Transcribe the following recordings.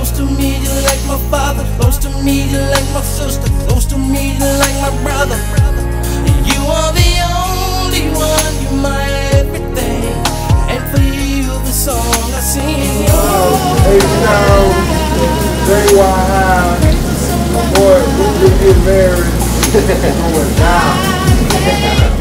Close to me, you like my father. Close to me, you like my sister. Close to me, you like my brother. And you are the only one, you my everything. And for you, the song I sing. Oh, hey, now, Boy, we get married. Oh, going down.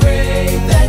pray that.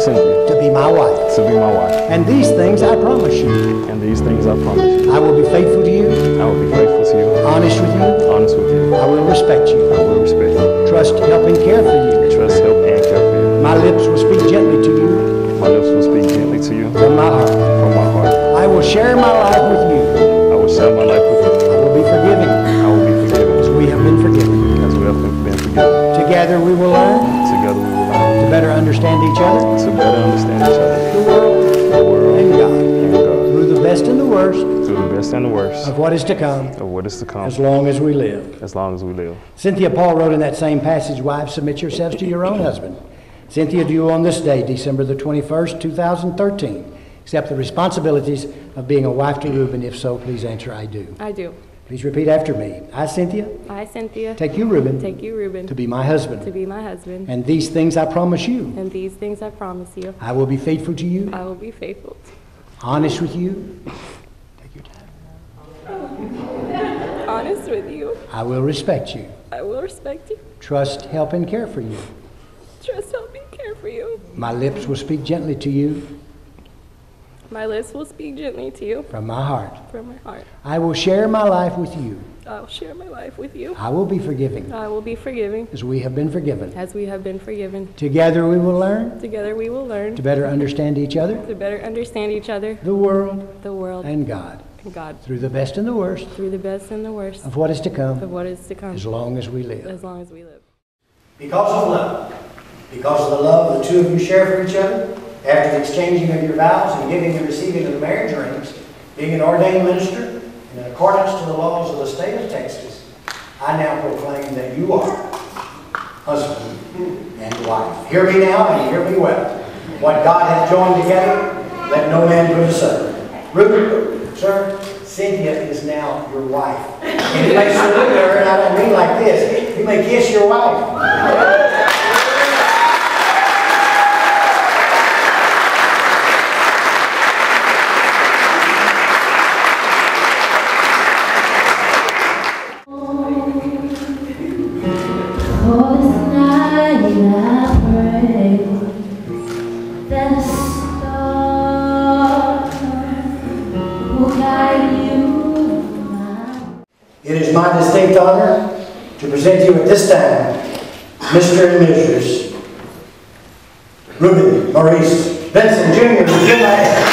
Synthia, to be my wife. to be my wife. And these things I promise you. And these things I promise you. I will be faithful to you, I will be faithful to you, honest with you. honest with you. I will respect you. I will respect you. trust, help, and care for you. Trust, help, and care for you. My lips will speak gently to you My lips will speak gently to you from my heart. from my heart. I will share my life with you. I will share my life with you. I will be forgiving I will be as forgiven we have been forgiven. as we have been forgiven. Together we will learn Together we will learn to better understand each other, to better understand each other, the world, the world, and God and God, through the best and the worst through the best and the worst of what is to come of what is to come, as long as we live. as long as we live. Synthia Paul wrote in that same passage, Wives, submit yourselves to your own husband. Synthia, do you on this day, December the 21st, 2013, accept the responsibilities of being a wife to Ruben? If so, please answer, I do. I do. Please repeat after me. I, Synthia, I, Synthia, take you, Ruben, take you, Ruben, to be my husband. to be my husband, And these things I promise you. and these things I promise you. I will be faithful to you, I will be faithful, honest with you. Take your time. honest with you. I will respect you, I will respect you, trust, help, and care for you. trust, help, and care for you. My lips will speak gently to you My lips will speak gently to you from my heart. from my heart. I will share my life with you. I will share my life with you. I will be forgiving I will be forgiving as we have been forgiven. as we have been forgiven. Together we will learn Together we will learn to better understand each other, to better understand each other, the world, the world, and God and God through the best and the worst through the best and the worst of what is to come. of come what is to come as long as we live. as long as we live. Because of love, because of the love the two of you share for each other, after the exchanging of your vows and giving and receiving of the marriage rings, being an ordained minister, and in accordance to the laws of the state of Texas, I now proclaim that you are husband and wife. Hear me now and hear me well. What God hath joined together, let no man put asunder. Ruben, sir, Synthia is now your wife. And you may salute her, and I don't mean like this. You may kiss your wife. This time Mr. and Mrs. Ruben Maurice Benson Jr. Good